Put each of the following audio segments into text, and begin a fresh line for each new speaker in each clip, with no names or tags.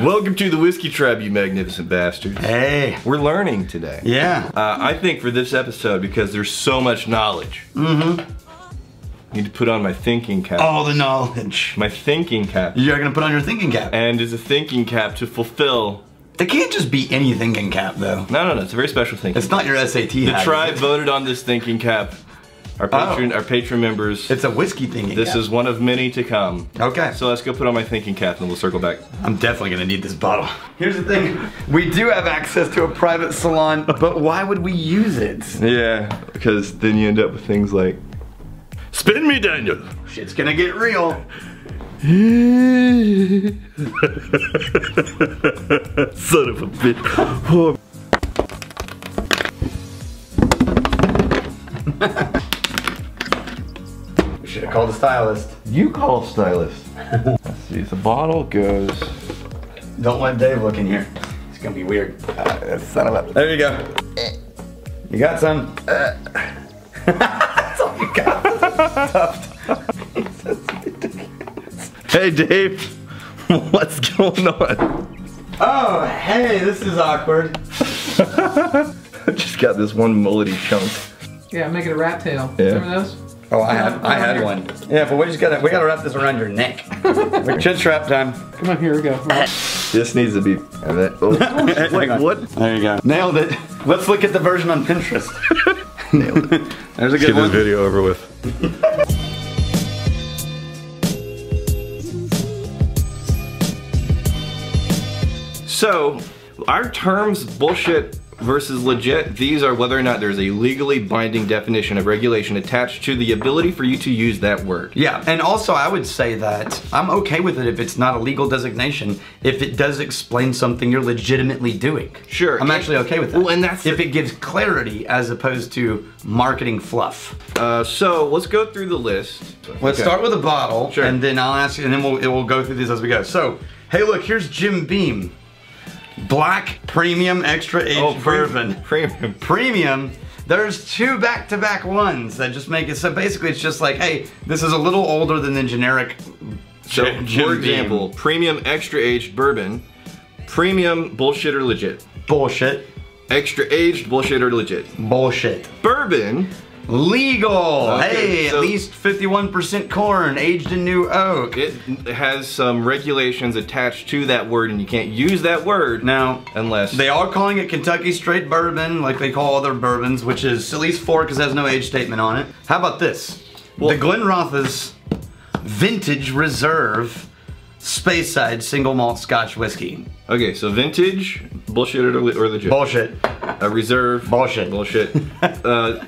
Welcome to the Whiskey Tribe, you magnificent bastards.
Hey.
We're learning today.
Yeah.
Uh, I think for this episode, because there's so much knowledge,
Mm-hmm.
I need to put on my thinking cap.
All the knowledge.
My thinking cap.
You're gonna put on your thinking cap.
And it's a thinking cap to fulfill.
It can't just be any thinking cap though.
No, no, no. It's a very special thinking.
It's not your SAT
the
hat.
tribe voted on this thinking cap. Our oh. patron,
Oh.
our patron members.
It's a whiskey thinking
this
cap.
is one of many to come.
Okay.
So let's go put on my thinking cap and we'll circle back.
I'm definitely gonna need this bottle. Here's the thing. We do have access to a private salon, but why would we use it?
Yeah, because then you end up with things like, spin me, Daniel.
Shit's gonna get real.
Son of a bitch. Oh.
We should have called a stylist.
You call stylist. Let's see, the bottle goes.
Don't let Dave look in here. It's gonna be weird.
Uh, son of a.
There you go. You got some? Uh. That's all you got.
Hey, Dave. What's going on?
Oh, hey, this is awkward.
I just got this one mullety chunk.
Yeah, make it a rat tail.
Yeah.
Remember those?
Oh, I had I had one. Yeah, but we just gotta we gotta wrap this around your neck. Chin strap time.
Come on, here we go.
This needs to be. Oh, like what?
There you go. Nailed it. Let's look at the version on Pinterest.
Nailed it.
There's a good
Get
good
this video over with. So, our terms bullshit versus legit, these are whether or not there's a legally binding definition of regulation attached to the ability for you to use that word.
Yeah, and also I would say that I'm okay with it if it's not a legal designation, if it does explain something you're legitimately doing.
Sure.
I'm actually okay with that.
Well, and that's
if it gives clarity as opposed to marketing fluff.
Uh, so, let's go through the list.
Let's
Okay.
start with a bottle,
Sure.
and then I'll ask, and then we'll it will go through these as we go. So, hey, look, here's Jim Beam, black premium extra aged
Oh,
bourbon.
Premium.
Premium. There's two back-to-back ones that just make it so. Basically, it's just like, hey, this is a little older than the generic.
So,
Jim-
for
Beam.
example, premium extra aged bourbon, premium bullshit or legit,
bullshit,
extra aged bullshit or legit,
bullshit.
bourbon.
Legal.
Okay,
hey,
so-
at least 51% corn, aged in new oak.
It has some regulations attached to that word, and you can't use that word
Now,
unless
They are calling it Kentucky Straight Bourbon, like they call other bourbons, which is at least four because it has no age statement on it. How about this?
Well-
the Glenrothes Vintage Reserve Speyside Single Malt Scotch Whiskey.
Okay, so vintage, bullshit or, or legit.
Bullshit.
A reserve.
Bullshit.
Bullshit. uh,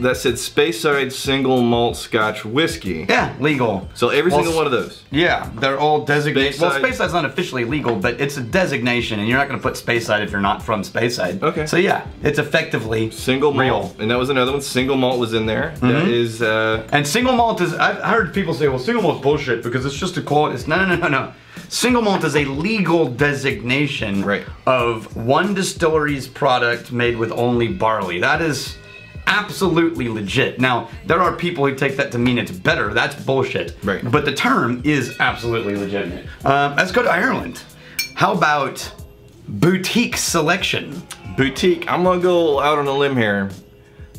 that said Speyside single malt Scotch whiskey.
Yeah, legal.
So every
Well,
single one of those.
Yeah, they're all designated. Well,
Speyside-
Speyside's not officially legal, but it's a designation, and you're not going to put Speyside if you're not from Speyside.
Okay.
So yeah, it's effectively
Single malt.
Real. Mm-hmm.
And that was another one. Single malt was in there. That is uh,
And single malt is, I've heard people say, well, single malt's bullshit because it's just a quality. It's, no, no, no, no, no. Single malt is a legal designation
Right.
of one distillery's product made with only barley. That is absolutely legit. Now, there are people who take that to mean it's better. That's bullshit.
Right.
But the term is absolutely legitimate. Um, let's go to Ireland. How about boutique selection?
boutique. I'm gonna go out on a limb here.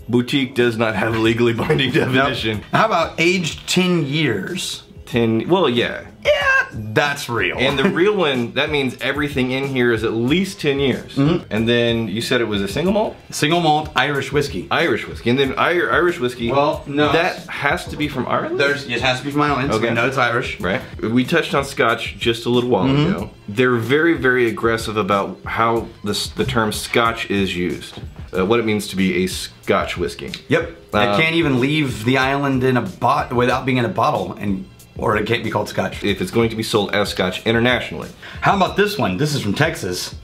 Boutique does not have a legally binding definition.
How about aged 10 years?
Ten. Well, yeah.
Yeah, that's real.
And the real one, that means everything in here is at least 10 years.
Mm-hmm.
And then you said it was a single malt?
Single malt Irish whiskey.
Irish whiskey. And then Irish whiskey.
Well, no.
That has to be from Ireland?
There's it has to be from Ireland.
Okay.
know it's Irish.
Right. We touched on Scotch just a little while
Mm-hmm.
ago. They're very, very aggressive about how this, the term Scotch is used. Uh, what it means to be a Scotch whiskey.
Yep.
Uh,
it can't even leave the island in a bot without being in a bottle, and or it can't be called Scotch.
If it's going to be sold as Scotch internationally.
How about this one? This is from Texas.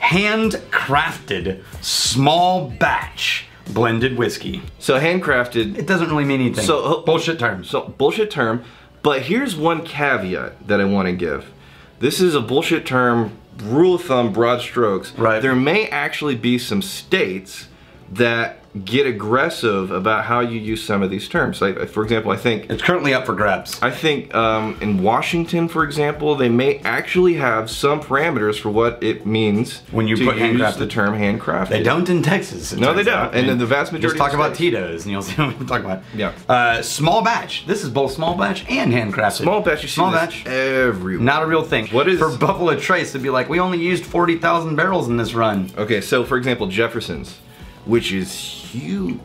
Handcrafted small batch blended whiskey.
So handcrafted,
It doesn't really mean anything.
So, uh,
bullshit term.
So bullshit term, but here's one caveat that I want to give. This is a bullshit term, rule of thumb, broad strokes.
Right.
There may actually be some states that get aggressive about how you use some of these terms. Like, for example, I think
It's currently up for grabs.
I think um, in Washington, for example, they may actually have some parameters for what it means
When you
to
put handcrafted.
the term handcrafted.
They don't in Texas.
No, they don't.
out.
And then the vast majority, Just talk
about Tito's, and you'll see what I'm talking about.
Yeah.
Uh, small batch. This is both small batch and handcrafted.
Small batch, you see
Small
this
batch.
everywhere.
Not a real thing.
What is-
for Buffalo Trace to be like? We only used forty thousand barrels in this run.
Okay, so for example, Jefferson's, which is huge.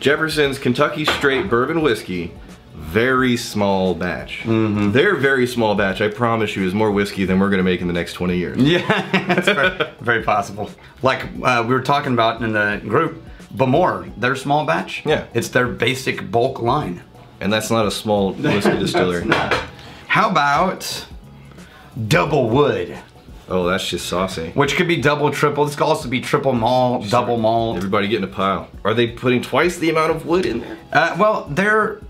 Jefferson's Kentucky Straight Bourbon Whiskey, very small batch. Their very small batch, I promise you, is more whiskey than we're gonna make in the next 20 years.
Yeah, that's very, very possible. Like uh, we were talking about in the group, Bowmore, their small batch.
Yeah.
it's their basic bulk line.
And that's not a small whiskey distillery.
How about double wood,
Oh, that's just saucy.
which could be double, triple. This could also be triple malt, double malt.
Everybody getting a pile. Are they putting twice the amount of wood in there?
Uh, well, they're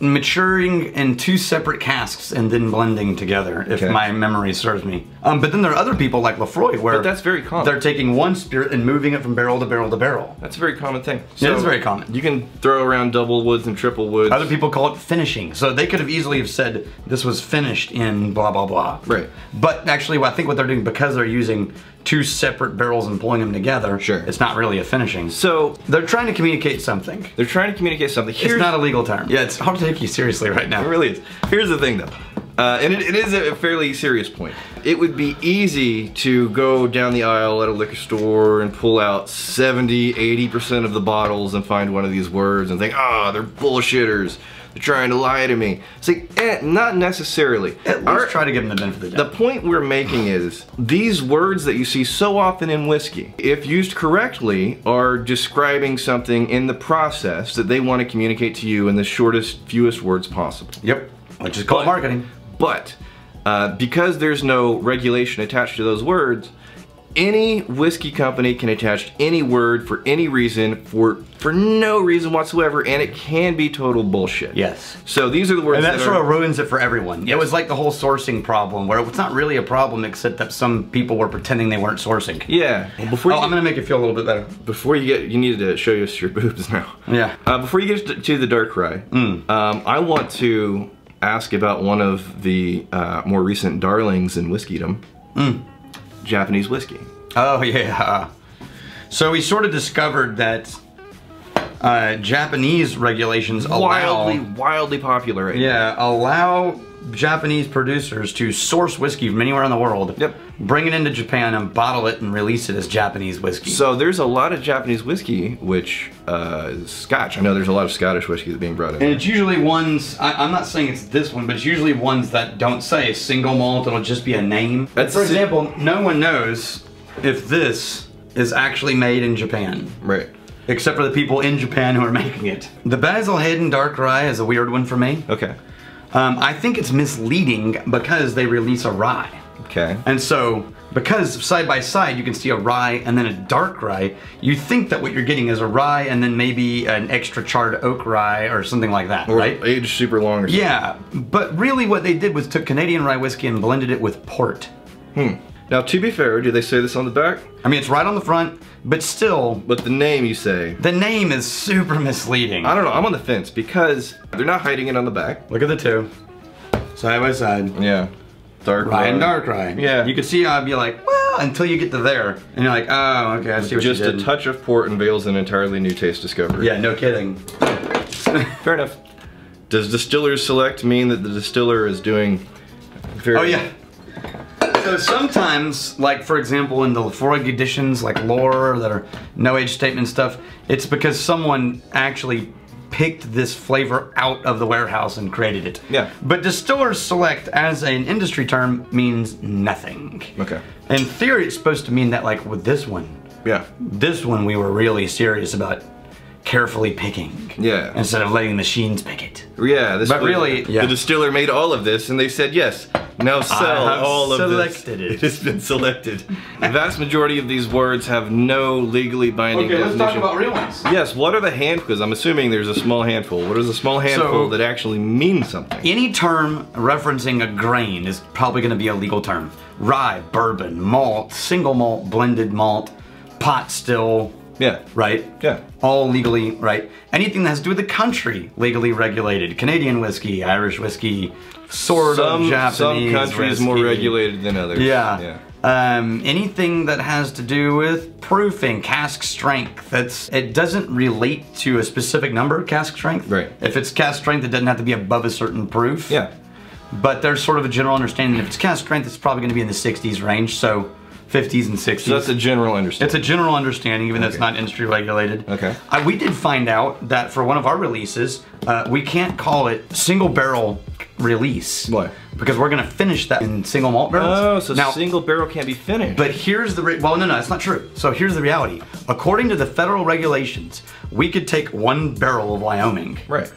maturing in two separate casks and then blending together, if
Okay.
my memory serves me. Um, but then there are other people like Laphroaig where
But that's very common.
they're taking one spirit and moving it from barrel to barrel to barrel.
That's a very common thing.
Yeah, It is very common.
You can throw around double woods and triple woods.
Other people call it finishing. So they could have easily have said this was finished in blah blah blah.
Right.
But actually I think what they're doing because they're using two separate barrels and pulling them together,
Sure.
it's not really a finishing.
So
They're trying to communicate something.
they're trying to communicate something.
It's not a legal term. Yeah, it's hard to take you seriously right now.
It really is. Here's the thing though. Uh, and it, it is a fairly serious point. It would be easy to go down the aisle at a liquor store and pull out 70, 80% of the bottles and find one of these words and think, ah, they're bullshitters. They're trying to lie to me. It's like, eh, not necessarily.
At least
Our-
try to give them the benefit of the
the point we're making is these words that you see so often in whiskey, if used correctly, are describing something in the process that they want to communicate to you in the shortest, fewest words possible.
Yep. Which is called marketing.
But uh, because there's no regulation attached to those words, any whiskey company can attach any word for any reason for for no reason whatsoever, and it can be total bullshit.
Yes.
So these are the words
And that
that
sort
are,
of ruins it for everyone. It was like the whole sourcing problem, where it's not really a problem except that some people were pretending they weren't sourcing.
yeah. Well, before
Oh,
you,
I'm gonna make it feel a little bit better.
before you get, you needed to show us your boobs now.
Yeah.
Uh, before you get to- the dark rye, um, I want to ask about one of the uh, more recent darlings in whiskeydom, Japanese whiskey.
Oh yeah. So we sort of discovered that uh, Japanese regulations allow,
Wildly, wildly popular right now.
yeah, allow Japanese producers to source whiskey from anywhere in the world.
Yep.
Bring it into Japan and bottle it and release it as Japanese whiskey.
So there's a lot of Japanese whiskey, which uh, is Scotch. I know there's a lot of Scottish whiskey that's being brought in.
And it's usually ones, I, I'm not saying it's this one, but it's usually ones that don't say single malt, it'll just be a name.
That's
For example, no one knows if this is actually made in Japan.
right.
Except for the people in Japan who are making it. The Basil Hayden Dark Rye is a weird one for me.
Okay.
Um, I think it's misleading because they release a rye.
Okay.
And so, because side by side you can see a rye and then a dark rye, you think that what you're getting is a rye and then maybe an extra charred oak rye or something like that,
Or
right?
aged super long or something.
Yeah, but really what they did was took Canadian rye whiskey and blended it with port.
Now, to be fair, do they say this on the back?
I mean, it's right on the front, but still,
But the name you say.
the name is super misleading.
I don't know. I'm on the fence because they're not hiding it on the back.
Look at the two, side by side.
Yeah. Dark
Rye and dark rye.
Yeah.
You could see how I'd be like, well, until you get to there, and you're like, oh, okay, I see what you did."
Just a touch of port unveils an entirely new taste discovery.
Yeah, no kidding.
Fair enough. Does distillers select mean that the distiller is doing oh, very
Oh yeah. So sometimes, like for example, in the Laphroaig editions, like lore that are no age statement stuff, it's because someone actually picked this flavor out of the warehouse and created it.
Yeah.
But distillers select as an industry term means nothing.
Okay.
In theory, it's supposed to mean that like with this one,
Yeah.
this one we were really serious about carefully picking.
Yeah.
Instead of letting machines pick it.
Yeah, this
But really-
the distiller made all of this, and they said yes. Now sell
have
all of
selected
this.
it.
It has been selected. the vast majority of these words have no legally binding definition.
Let's talk about real ones.
Yes, what are the handfuls? I'm assuming there's a small handful. What is a small handful
So-
that actually means something?
Any term referencing a grain is probably going to be a legal term. Rye, bourbon, malt, single malt, blended malt, pot still,
Yeah.
right?
Yeah.
All legally, right? Anything that has to do with the country, legally regulated. Canadian whiskey, Irish whiskey, sort
some,
of Japanese
some countries more regulated than others.
Yeah.
Yeah.
Um, anything that has to do with proofing, cask strength, that's it doesn't relate to a specific number cask strength.
Right.
If it's cask strength, it doesn't have to be above a certain proof.
Yeah.
But there's sort of a general understanding if it's cask strength, it's probably going to be in the 60s range, so 50s and 60s.
So that's a general understanding.
It's a general understanding, even though it's not industry regulated.
Okay.
We did find out that for one of our releases, uh, we can't call it single barrel release.
Why?
Because we're going to finish that in single malt barrels.
Oh, so
now,
single barrel can't be finished.
but here's the re- well, no, no, that's not true. So here's the reality. According to the federal regulations, we could take one barrel of Wyoming,
right.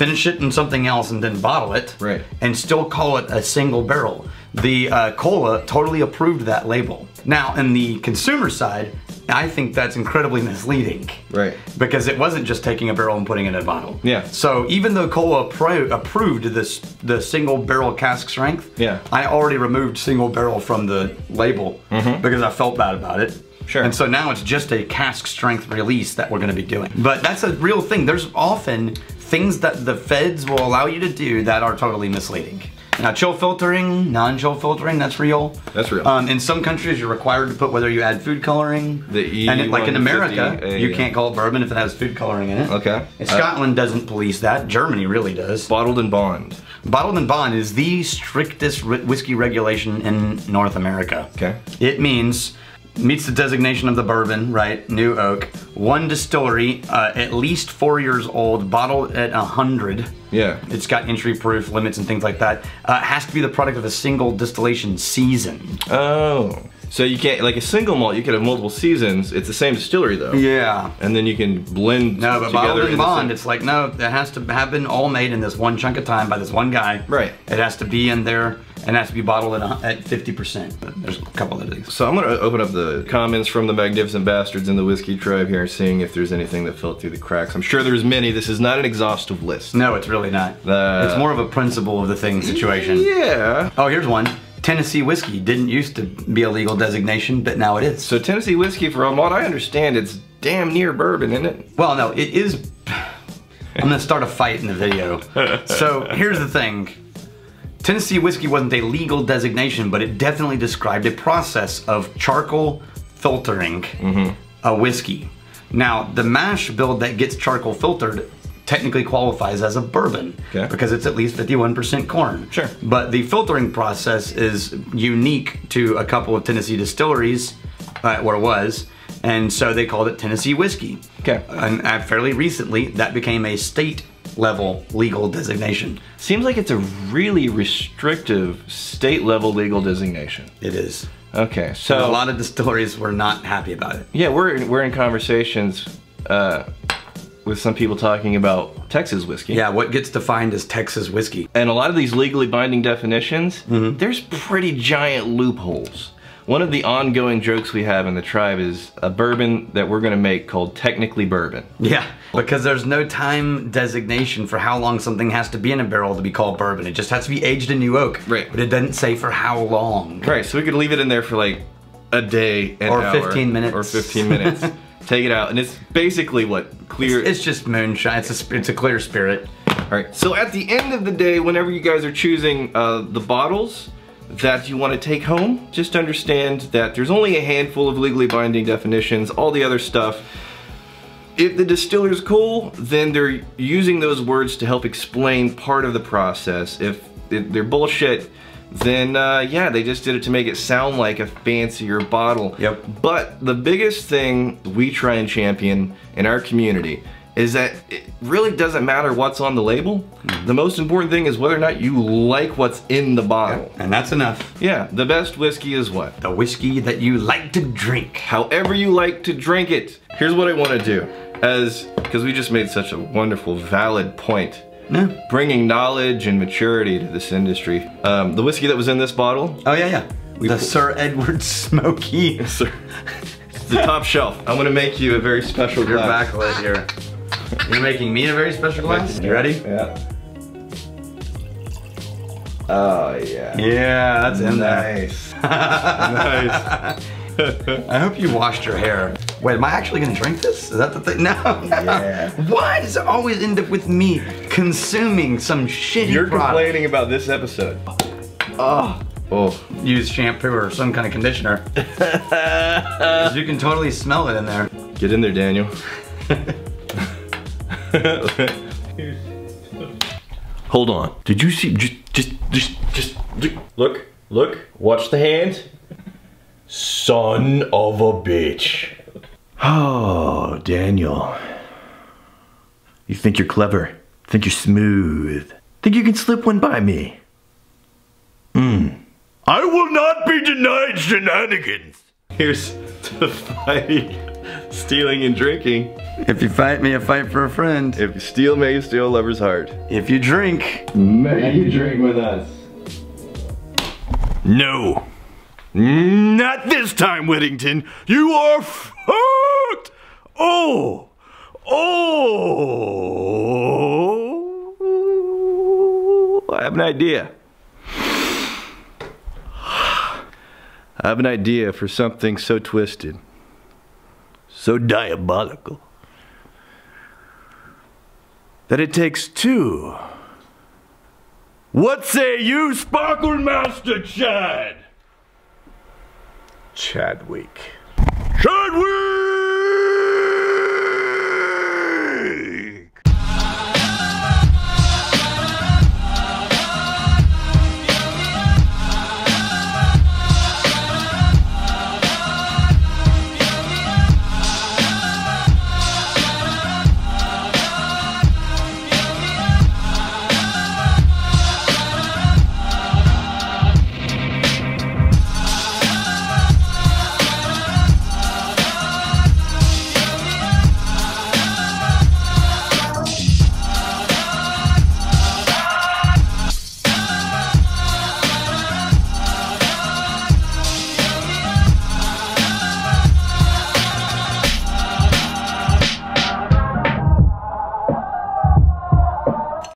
Finish it in something else, and then bottle it,
Right.
and still call it a single barrel. The uh, COLA totally approved that label. Now, in the consumer side, I think that's incredibly misleading.
Right.
Because it wasn't just taking a barrel and putting it in a bottle.
Yeah.
So even though COLA appro- approved this the single barrel cask strength,
Yeah.
I already removed single barrel from the label because I felt bad about it.
Sure.
And so now it's just a cask strength release that we're going to be doing. But that's a real thing. There's often things that the feds will allow you to do that are totally misleading. Now, chill filtering, non-chill filtering, that's real.
That's real.
Um, in some countries, you're required to put whether you add food coloring.
The E
and it, like in America,
150A,
you can't call it bourbon if it has food coloring in it.
Okay.
And
Uh,
Scotland doesn't police that. Germany really does.
Bottled and bond.
Bottled and bond is the strictest whiskey regulation in North America.
Okay.
It means meets the designation of the bourbon, right? New oak. One distillery, uh, at least four years old, bottled at a hundred.
Yeah.
It's got entry proof limits and things like that. Uh, has to be the product of a single distillation season.
Oh. So you can't like a single malt. You could have multiple seasons. It's the same distillery though.
Yeah.
And then you can blend
No, but
together
bottled and bond, it's like no, it has to have been all made in this one chunk of time by this one guy.
Right.
It has to be in there and has to be bottled at, at 50%. There's a couple of things.
So I'm gonna open up the comments from the Magnificent Bastards in the Whiskey Tribe here, seeing if there's anything that fell through the cracks. I'm sure there's many. This is not an exhaustive list.
No, it's really not.
Uh,
it's more of a principle of the thing situation.
Yeah.
Oh, here's one. Tennessee whiskey didn't used to be a legal designation, but now it is.
So Tennessee whiskey, from what I understand, it's damn near bourbon, isn't it?
Well, no, it is. I'm gonna start a fight in the video. so here's the thing. Tennessee whiskey wasn't a legal designation, but it definitely described a process of charcoal filtering mm-hmm. a whiskey. Now, the mash bill that gets charcoal filtered technically qualifies as a bourbon
Okay.
because it's at least 51% corn.
Sure.
But the filtering process is unique to a couple of Tennessee distilleries, uh, where it was, and so they called it Tennessee whiskey.
Okay.
And uh, fairly recently, that became a state level legal designation.
Seems like it's a really restrictive state level legal designation.
It is.
Okay, so
So a lot of distilleries were not happy about it.
yeah, we're we're in conversations uh, with some people talking about Texas whiskey.
Yeah, what gets defined as Texas whiskey?
And a lot of these legally binding definitions,
Mm-hmm.
there's pretty giant loopholes. One of the ongoing jokes we have in the tribe is a bourbon that we're going to make called technically bourbon.
Yeah, because there's no time designation for how long something has to be in a barrel to be called bourbon. It just has to be aged in new oak.
Right.
But it doesn't say for how long.
Right, so we could leave it in there for like a day,
Or
hour,
15 minutes.
or 15 minutes. Take it out, and it's basically what clear.
It's just moonshine. It's a, it's a clear spirit.
All right. So at the end of the day, whenever you guys are choosing uh, the bottles that you want to take home, just understand that there's only a handful of legally binding definitions. All the other stuff. If the distiller's cool, then they're using those words to help explain part of the process. If, if they're bullshit, then uh, yeah, they just did it to make it sound like a fancier bottle.
Yep.
But the biggest thing we try and champion in our community is that it really doesn't matter what's on the label. The most important thing is whether or not you like what's in the bottle.
And that's enough.
Yeah, the best whiskey is what?
The whiskey that you like to drink.
However you like to drink it. Here's what I want to do. As, because we just made such a wonderful, valid point.
No.
Bringing knowledge and maturity to this industry. Um, the whiskey that was in this bottle,
Oh yeah, yeah. the Sir Edward Smoky.
sir, the top shelf. I'm gonna make you a very special
Your
glass.
backlit here. You're making me a very special glass. You ready?
Yeah. Oh yeah.
Yeah, that's in there.
Nice. nice.
I hope you washed your hair. Wait, am I actually gonna drink this? Is that the thing? No.
Yeah.
Why does it always end up with me consuming some shitty
You're
product?
complaining about this episode.
Oh.
Oh.
Use shampoo or some kind of conditioner. you can totally smell it in there.
Get in there, Daniel. Hold on. Did you see? Just, just, just, just look, look. Watch the hand. Son of a bitch. Oh, Daniel. You think you're clever? Think you're smooth? Think you can slip one by me? Hmm. I will not be denied shenanigans. Here's to fighting, stealing, and drinking.
If you fight me, I fight for a friend.
If you steal, may you steal a lover's heart.
If you drink,
May you drink with us. No. Not this time, Whittington. You are fucked. Oh. Oh. I have an idea. I have an idea for something so twisted, so diabolical, that it takes two. What say you, Sparkle Master Chad?
Chadwick.
Chadwick!